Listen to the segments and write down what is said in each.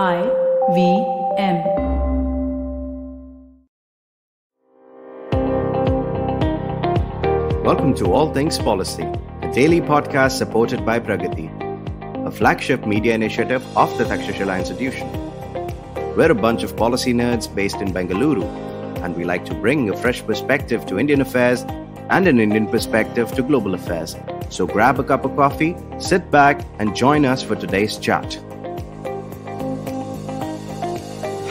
I V M. Welcome to All Things Policy, a daily podcast supported by Pragati, a flagship media initiative of the Takshashila Institution. We're a bunch of policy nerds based in Bengaluru, and we like to bring a fresh perspective to Indian affairs and an Indian perspective to global affairs. So grab a cup of coffee, sit back, and join us for today's chat.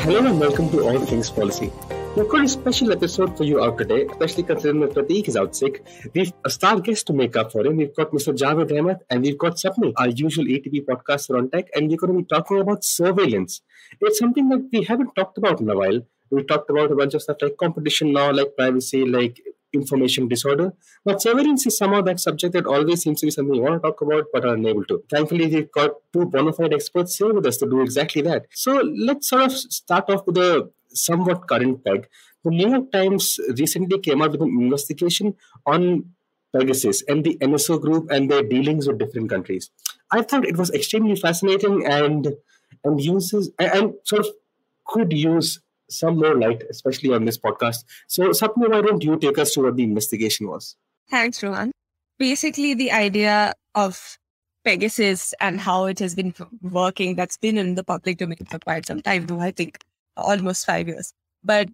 Hello and welcome to All Things Policy. We've got a special episode for you out today, especially considering that Prateek is out sick. We've a star guest to make up for him. We've got Mr. Javeed Ahmed and we've got Sapni, our usual ATP podcaster on tech, and we're going to be talking about surveillance. It's something that we haven't talked about in a while. We've talked about a bunch of stuff like competition law, like privacy, like information disorder. But surveillance is somehow that subject that always seems to be something you want to talk about but are unable to. Thankfully, we've got two bona fide experts here with us to do exactly that. So let's sort of start off with a somewhat current peg. The New York Times recently came out with an investigation on Pegasus and the NSO group and their dealings with different countries. I thought it was extremely fascinating and and uses and sort of could use some more light, especially on this podcast. So, Sapni, why don't you take us to what the investigation was? Thanks, Rohan. Basically, the idea of Pegasus and how it has been working, that's been in the public domain for quite some time, though I think almost five years. But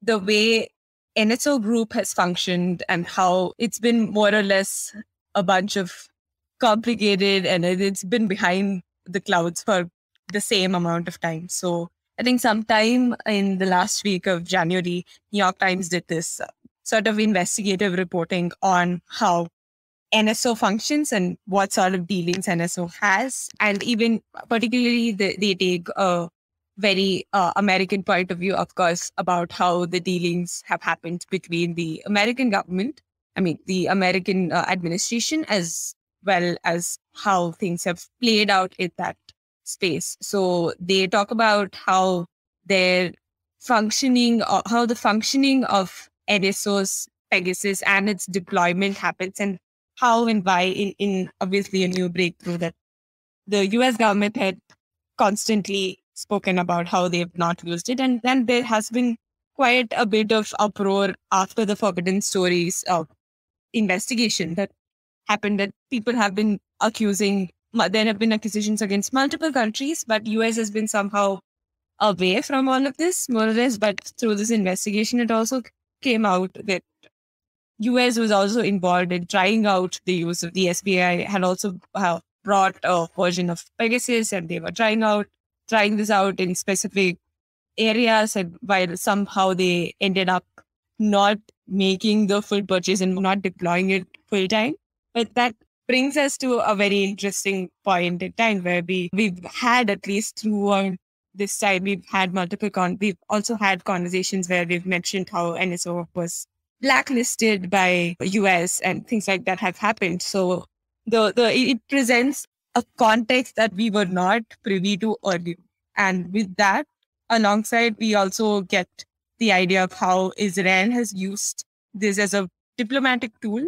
the way NSO group has functioned and how it's been more or less a bunch of complicated and it's been behind the clouds for the same amount of time. So I think sometime in the last week of January, New York Times did this uh, sort of investigative reporting on how NSO functions and what sort of dealings NSO has. And even particularly, the, they take a very uh, American point of view, of course, about how the dealings have happened between the American government, I mean, the American uh, administration, as well as how things have played out in that space. So they talk about how their functioning, or how the functioning of NSO's Pegasus and its deployment happens, and how and why, in, in obviously a new breakthrough that the US government had constantly spoken about how they've not used it. And then there has been quite a bit of uproar after the Forbidden Stories of investigation that happened that people have been accusing there have been accusations against multiple countries, but US has been somehow away from all of this, more or less. But through this investigation, it also came out that US was also involved in trying out the use of the FBI had also uh, brought a version of Pegasus, and they were trying out trying this out in specific areas, and while somehow they ended up not making the full purchase and not deploying it full time. But that brings us to a very interesting point in time where we we've had at least throughout this time we've had multiple con we've also had conversations where we've mentioned how NSO was blacklisted by US and things like that have happened. So the the it presents a context that we were not privy to earlier. And with that, alongside, we also get the idea of how Israel has used this as a diplomatic tool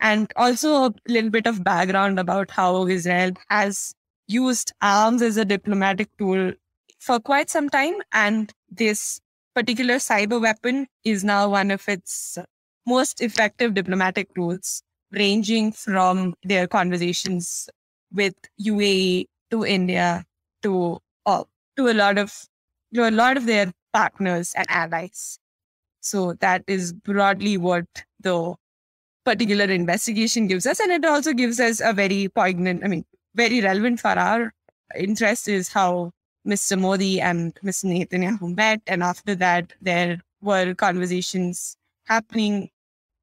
and also a little bit of background about how Israel has used arms as a diplomatic tool for quite some time. And this particular cyber weapon is now one of its most effective diplomatic tools, ranging from their conversations with UAE to India to uh, to a lot of to a lot of their partners and allies. So that is broadly what the particular investigation gives us. And it also gives us a very poignant, I mean, very relevant for our interest is how Mr. Modi and Mr. Netanyahu met. And after that, there were conversations happening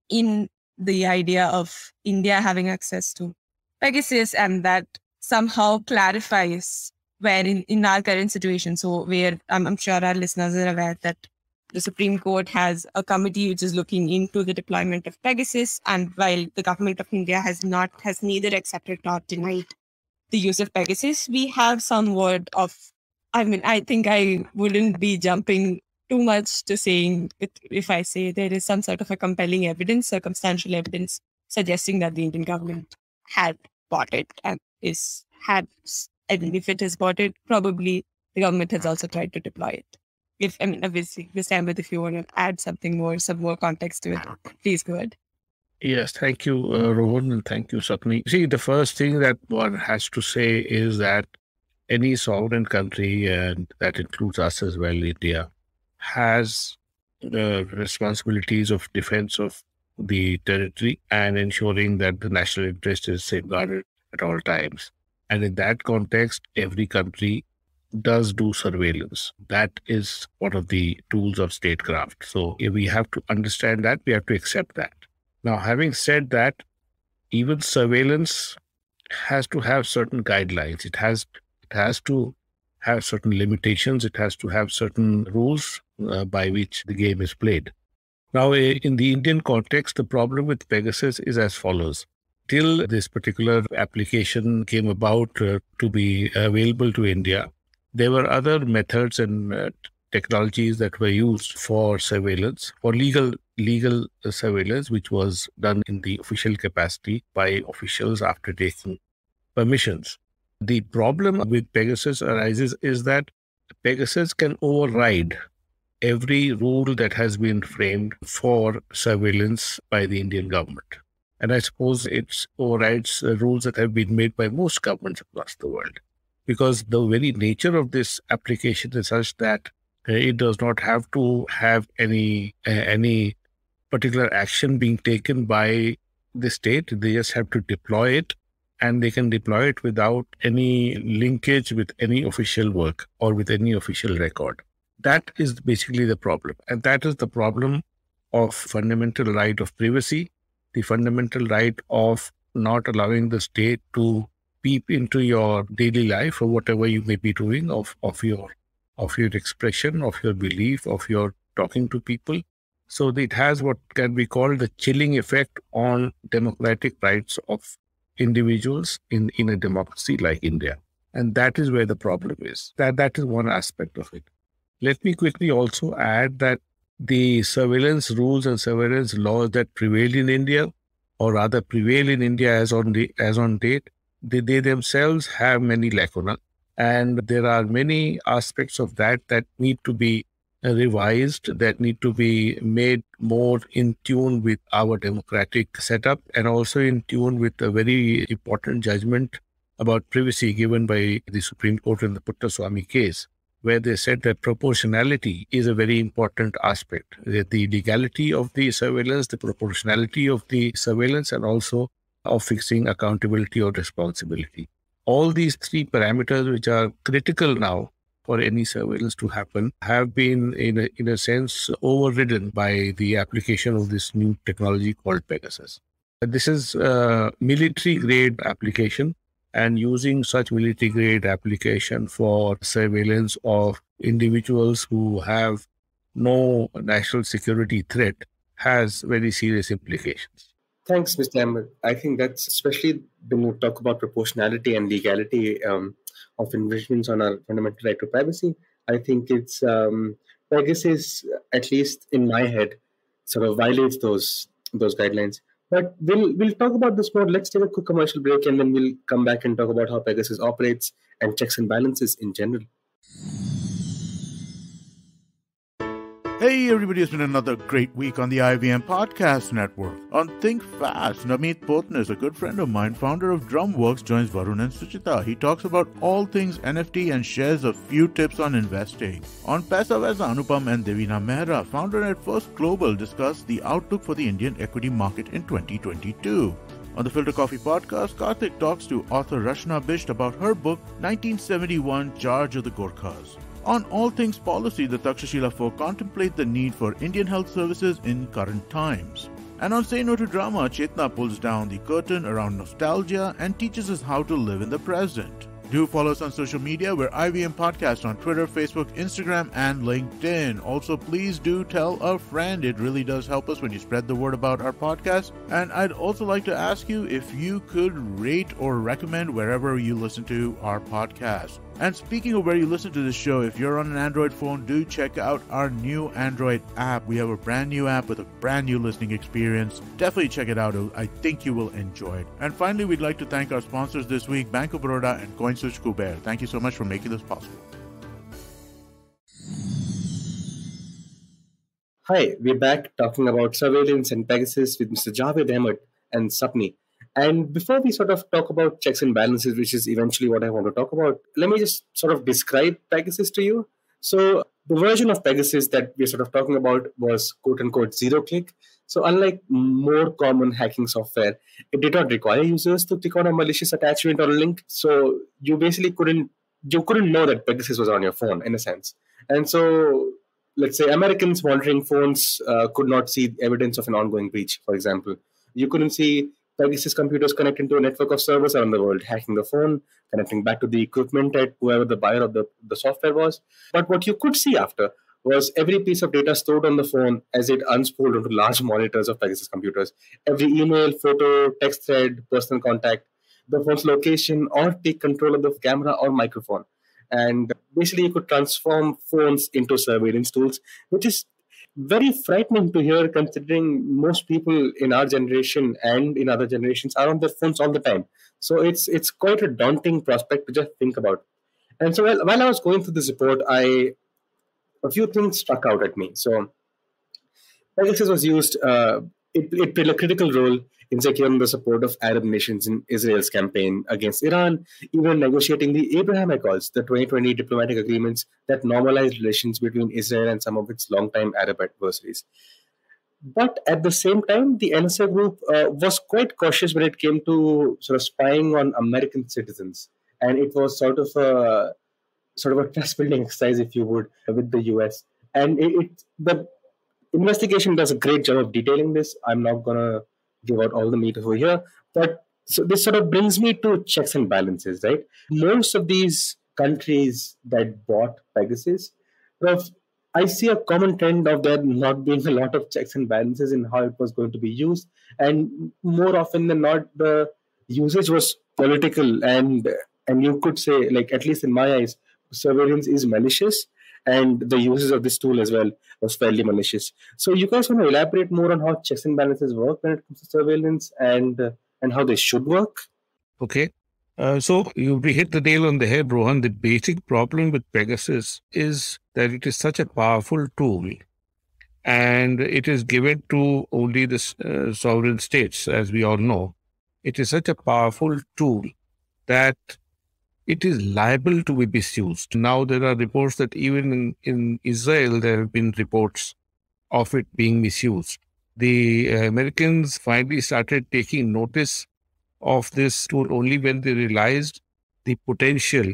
in the idea of India having access to Pegasus, and that somehow clarifies where in, in our current situation. So, where I'm, I'm sure our listeners are aware that the Supreme Court has a committee which is looking into the deployment of Pegasus. And while the government of India has not, has neither accepted nor denied the use of Pegasus, we have some word of, I mean, I think I wouldn't be jumping too much to saying if I say there is some sort of a compelling evidence, circumstantial evidence suggesting that the Indian government had bought it and is had, and if it has bought it, probably the government has also tried to deploy it. If I mean, obviously, Mr. Ahmed, if you want to add something more, some more context to it, please go ahead. Yes, thank you, uh, Rohan, and thank you, Sapni. See, the first thing that one has to say is that any sovereign country, and that includes us as well, India, has the responsibilities of defense of the territory and ensuring that the national interest is safeguarded at all times. And in that context, every country does do surveillance. That is one of the tools of statecraft. So we have to understand that, we have to accept that. Now, having said that, even surveillance has to have certain guidelines. It has it has to have certain limitations. It has to have certain rules uh, by which the game is played. Now, in the Indian context, the problem with Pegasus is as follows. Till this particular application came about uh, to be available to India, there were other methods and uh, technologies that were used for surveillance, for legal legal surveillance, which was done in the official capacity by officials after taking permissions. The problem with Pegasus arises is that Pegasus can override every rule that has been framed for surveillance by the Indian government. And I suppose it overrides rules that have been made by most governments across the world. Because the very nature of this application is such that uh, it does not have to have any uh, any particular action being taken by the state. They just have to deploy it and they can deploy it without any linkage with any official work or with any official record. That is basically the problem. And that is the problem of fundamental right of privacy, the fundamental right of not allowing the state to peep into your daily life or whatever you may be doing of, of your of your expression, of your belief, of your talking to people. So it has what can be called the chilling effect on democratic rights of individuals in, in a democracy like India. And that is where the problem is. That that is one aspect of it. Let me quickly also add that the surveillance rules and surveillance laws that prevail in India, or rather prevail in India as on the as on date, they, they themselves have many lacunae, and there are many aspects of that that need to be revised, that need to be made more in tune with our democratic setup, and also in tune with a very important judgment about privacy given by the Supreme Court in the Puttaswamy case where they said that proportionality is a very important aspect. That the legality of the surveillance, the proportionality of the surveillance, and also of fixing accountability or responsibility. All these three parameters, which are critical now for any surveillance to happen, have been, in a, in a sense, overridden by the application of this new technology called Pegasus. This is a military grade application and using such military grade application for surveillance of individuals who have no national security threat has very serious implications. Thanks, Mr. Ahmed. I think that's especially when you talk about proportionality and legality um, of infringements on our fundamental right to privacy. I think it's um, Pegasus, at least in my head, sort of violates those those guidelines. But we'll we'll talk about this more. Let's take a quick commercial break and then we'll come back and talk about how Pegasus operates and checks and balances in general. Hey everybody, it's been another great week on the IVM Podcast Network. On Think Fast, Namit Potnis, a good friend of mine, founder of Drumworks, joins Varun and Suchita. He talks about all things NFT and shares a few tips on investing. On Paisa Vaisa, Anupam and Devina Mehra, founder at First Global, discuss the outlook for the Indian equity market in 2022. On the Filter Coffee podcast, Karthik talks to author Rachna Bisht about her book 1971 Charge of the Gorkhas. On all things policy, the Takshashila folk contemplate the need for Indian health services in current times. And on Say No to Drama, Chetna pulls down the curtain around nostalgia and teaches us how to live in the present. Do follow us on social media. We're IVM Podcast on Twitter, Facebook, Instagram, and LinkedIn. Also, please do tell a friend. It really does help us when you spread the word about our podcast. And I'd also like to ask you if you could rate or recommend wherever you listen to our podcast. And speaking of where you listen to this show, if you're on an Android phone, do check out our new Android app. We have a brand new app with a brand new listening experience. Definitely check it out. I think you will enjoy it. And finally, we'd like to thank our sponsors this week, Bank of Baroda and CoinSwitch Kuber. Thank you so much for making this possible. Hi, we're back talking about surveillance and Pegasus with Mr. Javeed Ahmed and Sapni. And before we sort of talk about checks and balances, which is eventually what I want to talk about, let me just sort of describe Pegasus to you. So, the version of Pegasus that we're sort of talking about was quote unquote zero click. So, unlike more common hacking software, it did not require users to click on a malicious attachment or a link. So, you basically couldn't you couldn't know that Pegasus was on your phone in a sense. And so let's say Americans monitoring phones uh, could not see evidence of an ongoing breach, for example. You couldn't see Pegasus computers connecting to a network of servers around the world, hacking the phone, connecting back to the equipment at whoever the buyer of the, the software was. But what you could see after was every piece of data stored on the phone as it unspooled onto large monitors of Pegasus computers. Every email, photo, text thread, personal contact, the phone's location, or take control of the camera or microphone. And basically, you could transform phones into surveillance tools, which is very frightening to hear considering most people in our generation and in other generations are on their phones all the time. So it's it's quite a daunting prospect to just think about. And so while, while I was going through this report, I a few things struck out at me. So Pegasus was used, uh, it, it played a critical role in securing the support of Arab nations in Israel's campaign against Iran, even negotiating the Abraham Accords, the 2020 diplomatic agreements that normalized relations between Israel and some of its longtime Arab adversaries. But at the same time, the NSO group uh, was quite cautious when it came to sort of spying on American citizens, and it was sort of a sort of a trust building exercise, if you would, with the US. And it, it the investigation does a great job of detailing this. I'm not gonna give out all the meat over here. But so this sort of brings me to checks and balances, right? Most of these countries that bought Pegasus, I see a common trend of there not being a lot of checks and balances in how it was going to be used, and more often than not, the usage was political, and and you could say, like at least in my eyes, surveillance is malicious, and the uses of this tool as well was fairly malicious. So you guys want to elaborate more on how checks and balances work when it comes to surveillance and uh, and how they should work? Okay. Uh, so you hit the nail on the head, Rohan. The basic problem with Pegasus is that it is such a powerful tool, and it is given to only the uh, sovereign states, as we all know. It is such a powerful tool that it is liable to be misused. Now, there are reports that even in, in Israel, there have been reports of it being misused. The uh, Americans finally started taking notice of this tool only when they realized the potential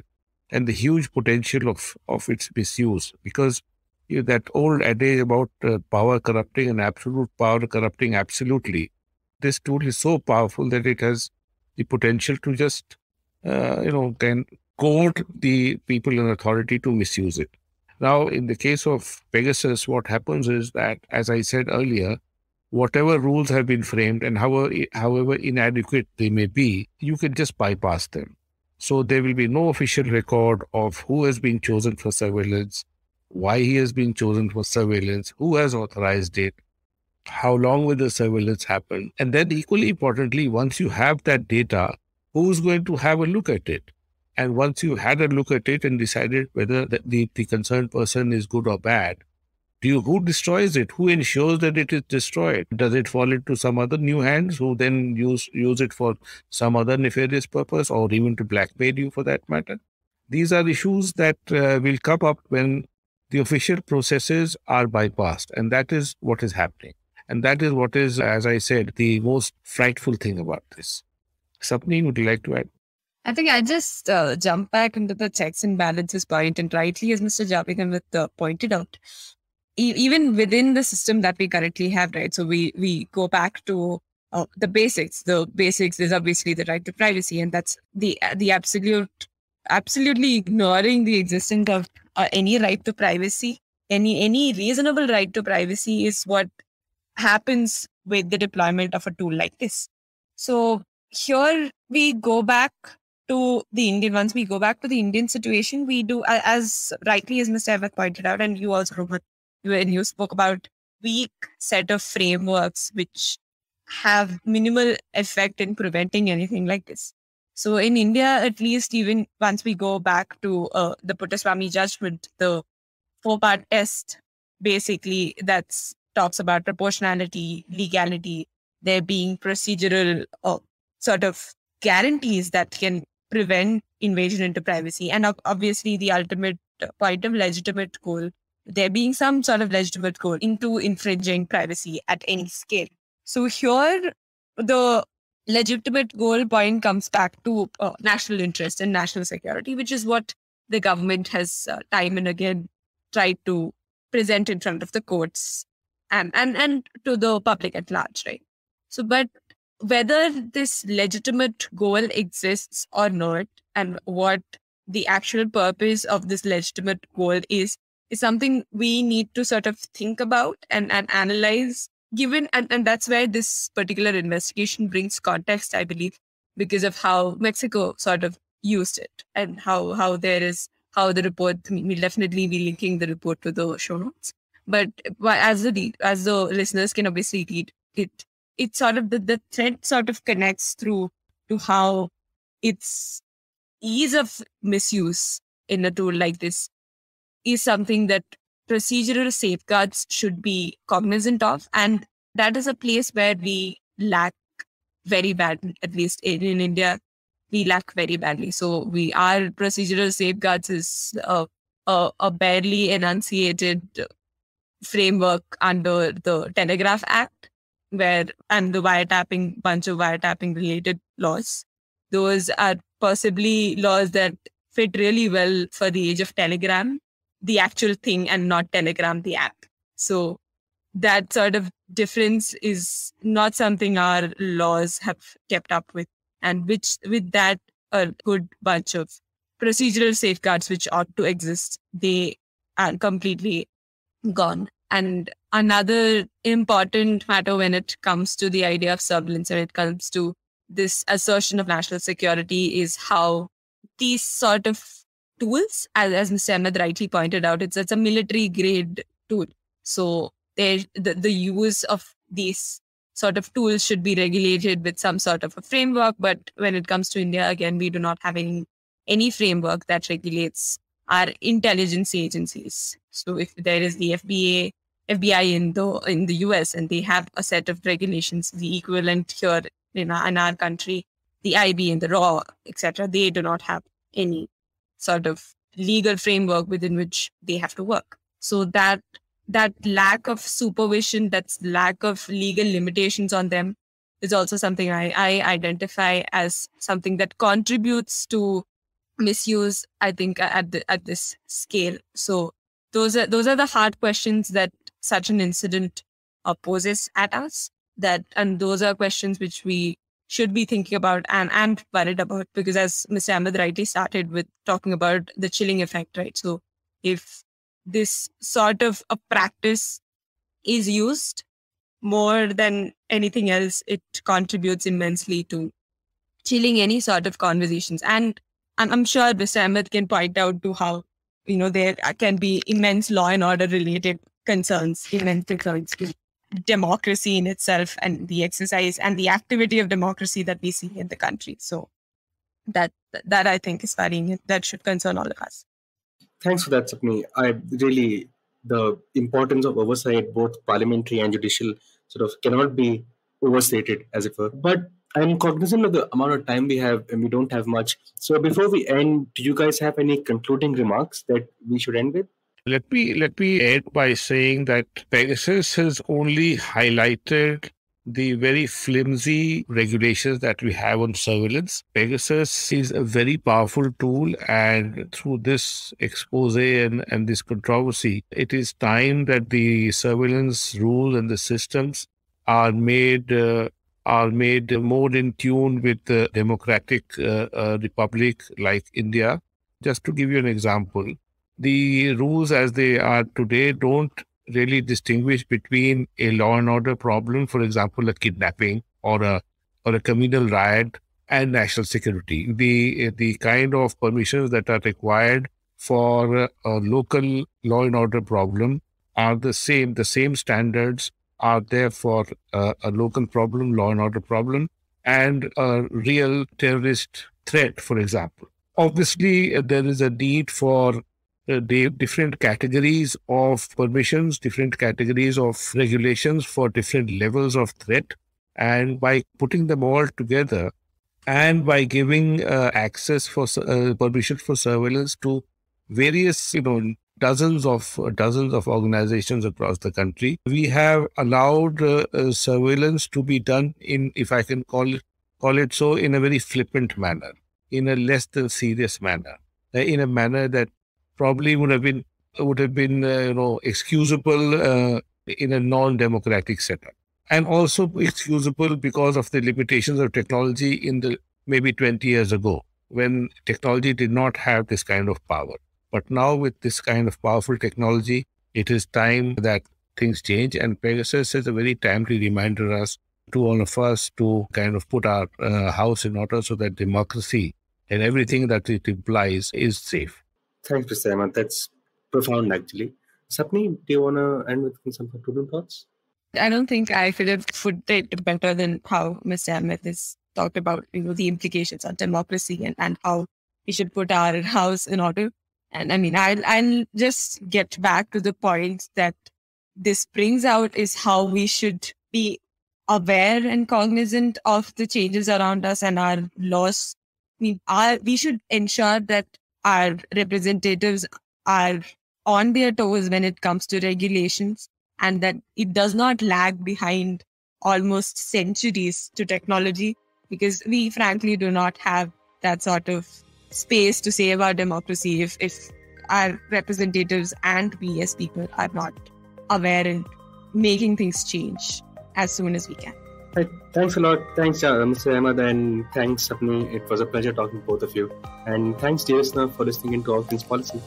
and the huge potential of, of its misuse. Because you know, that old adage about uh, power corrupting and absolute power corrupting absolutely, this tool is so powerful that it has the potential to just uh, you know, can court the people in authority to misuse it. Now, in the case of Pegasus, what happens is that, as I said earlier, whatever rules have been framed and however, however inadequate they may be, you can just bypass them. So there will be no official record of who has been chosen for surveillance, why he has been chosen for surveillance, who has authorized it, how long will the surveillance happen. And then equally importantly, once you have that data, who's going to have a look at it? And once you've had a look at it and decided whether the, the, the concerned person is good or bad, do you, who destroys it? Who ensures that it is destroyed? Does it fall into some other new hands who then use use it for some other nefarious purpose or even to blackmail you for that matter? These are issues that uh, will come up when the official processes are bypassed, and that is what is happening. And that is what is, as I said, the most frightful thing about this. Sapni, would you like to add? I think I just uh, jump back into the checks and balances point, and rightly, as Mr. Javeed uh, pointed out, e- even within the system that we currently have, right? So we we go back to uh, the basics. The basics is obviously the right to privacy, and that's the the absolute, absolutely ignoring the existence of uh, any right to privacy, any any reasonable right to privacy is what happens with the deployment of a tool like this. So here we go back to the Indian, once we go back to the Indian situation, we do, as rightly as Mr. Ahmed pointed out, and you also, Robert, when you spoke about weak set of frameworks which have minimal effect in preventing anything like this. So in India, at least, even once we go back to uh, the Puttaswamy judgment, the four-part test, basically, that's talks about proportionality, legality, there being procedural uh, sort of guarantees that can prevent invasion into privacy. And obviously, the ultimate point of legitimate goal, there being some sort of legitimate goal into infringing privacy at any scale. So here, the legitimate goal point comes back to uh, national interest and national security, which is what the government has uh, time and again tried to present in front of the courts and, and, and to the public at large, right? So, but whether this legitimate goal exists or not, and what the actual purpose of this legitimate goal is, is something we need to sort of think about and, and analyze given and, and that's where this particular investigation brings context i believe because of how mexico sort of used it and how how there is how the report we'll definitely be linking the report to the show notes. But as the as the listeners can obviously read it it sort of the, the thread sort of connects through to how its ease of misuse in a tool like this is something that procedural safeguards should be cognizant of. And that is a place where we lack very badly, at least in, in India, we lack very badly. So we our procedural safeguards is a, a, a barely enunciated framework under the Telegraph Act, where and the wiretapping bunch of wiretapping related laws. Those are possibly laws that fit really well for the age of Telegram the actual thing and not Telegram, the app. So that sort of difference is not something our laws have kept up with. And which with that, a good bunch of procedural safeguards which ought to exist, they are completely gone. And another important matter when it comes to the idea of surveillance, when it comes to this assertion of national security, is how these sort of tools, as, as Mr. Ahmed rightly pointed out, it's it's a military grade tool. So the, the use of these sort of tools should be regulated with some sort of a framework. But when it comes to India, again, we do not have any any framework that regulates our intelligence agencies. So if there is the FBA, FBI in the in the US, and they have a set of regulations, the equivalent here in our, in our country, the IB and the RAW, etc., they do not have any sort of legal framework within which they have to work. So that that lack of supervision, that lack of legal limitations on them is also something I, I identify as something that contributes to misuse, I think, at the, at this scale. So those are those are the hard questions that such an incident poses at us. That and those are questions which we should be thinking about and, and worried about because as Mr. Ahmed rightly started with talking about the chilling effect, right? So if this sort of a practice is used more than anything else, it contributes immensely to chilling any sort of conversations. And I'm, I'm sure Mr. Ahmed can point out to how, you know, there can be immense law and order related concerns, immense concerns democracy in itself and the exercise and the activity of democracy that we see in the country. So that that I think is very that should concern all of us. Thanks for that, Sapni. I really the importance of oversight, both parliamentary and judicial, sort of cannot be overstated, as it were. But I'm cognizant of the amount of time we have, and we don't have much. So before we end, do you guys have any concluding remarks that we should end with? Let me let me add by saying that Pegasus has only highlighted the very flimsy regulations that we have on surveillance. Pegasus is a very powerful tool, and through this expose and, and this controversy, it is time that the surveillance rules and the systems are made uh, are made more in tune with the democratic uh, uh, republic like India. Just to give you an example, the rules as they are today don't really distinguish between a law and order problem, for example, a kidnapping or a or a communal riot, and national security. The the kind of permissions that are required for a local law and order problem are the same. The same standards are there for a, a local problem, law and order problem, and a real terrorist threat, for example. Obviously, there is a need for the different categories of permissions, different categories of regulations for different levels of threat. And by putting them all together and by giving uh, access for uh, permission for surveillance to various, you know, dozens of dozens of organizations across the country, we have allowed uh, uh, surveillance to be done in, if I can call it call it so, in a very flippant manner, in a less than serious manner, uh, in a manner that probably would have been would have been uh, you know excusable uh, in a non-democratic setup. And also excusable because of the limitations of technology in the maybe 20 years ago when technology did not have this kind of power. But now with this kind of powerful technology it is time that things change and pegasus is a very timely reminder us to all of us to kind of put our uh, house in order so that democracy and everything that it implies is safe Thanks, Mr. Ahmed. That's profound, actually. Sapni, do you want to end with some concluding thoughts? I don't think I could have put it better than how Mr. Ahmed has talked about, you know, the implications on democracy and, and how we should put our house in order. And I mean, I'll, I'll just get back to the point that this brings out is how we should be aware and cognizant of the changes around us and our laws. I mean, our, we should ensure that our representatives are on their toes when it comes to regulations and that it does not lag behind almost centuries to technology because we frankly do not have that sort of space to say our democracy if, if our representatives and we as people are not aware and making things change as soon as we can. Thanks a lot. Thanks, uh, Mr. Ahmed, and thanks, Sapni. It was a pleasure talking to both of you. And thanks, dear listener, for listening into All Things Policy.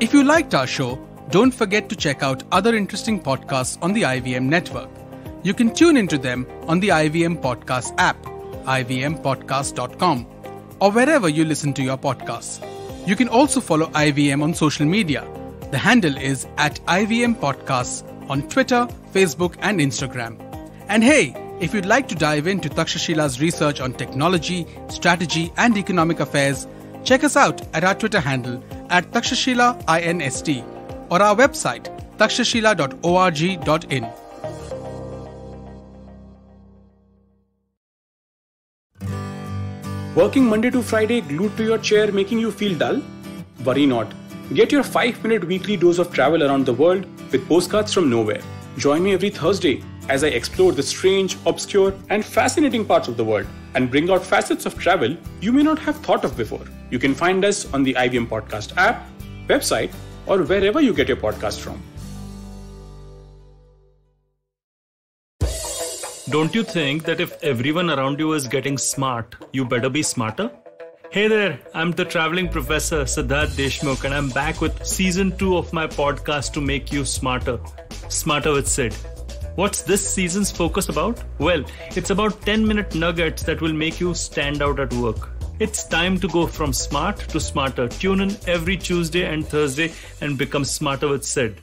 If you liked our show, don't forget to check out other interesting podcasts on the IVM network. You can tune into them on the IVM Podcast app, ivmpodcast.com, or wherever you listen to your podcasts. You can also follow IVM on social media the handle is at IVM Podcasts on Twitter, Facebook, and Instagram. And hey, if you'd like to dive into Takshashila's research on technology, strategy, and economic affairs, check us out at our Twitter handle at Takshashila INST or our website takshashila.org.in. Working Monday to Friday glued to your chair making you feel dull? Worry not. Get your 5 minute weekly dose of travel around the world with postcards from nowhere. Join me every Thursday as I explore the strange, obscure, and fascinating parts of the world and bring out facets of travel you may not have thought of before. You can find us on the IVM Podcast app, website, or wherever you get your podcast from. Don't you think that if everyone around you is getting smart, you better be smarter? Hey there, I'm the traveling professor Siddharth Deshmukh, and I'm back with season two of my podcast to make you smarter. Smarter with Sid. What's this season's focus about? Well, it's about 10 minute nuggets that will make you stand out at work. It's time to go from smart to smarter. Tune in every Tuesday and Thursday and become smarter with Sid.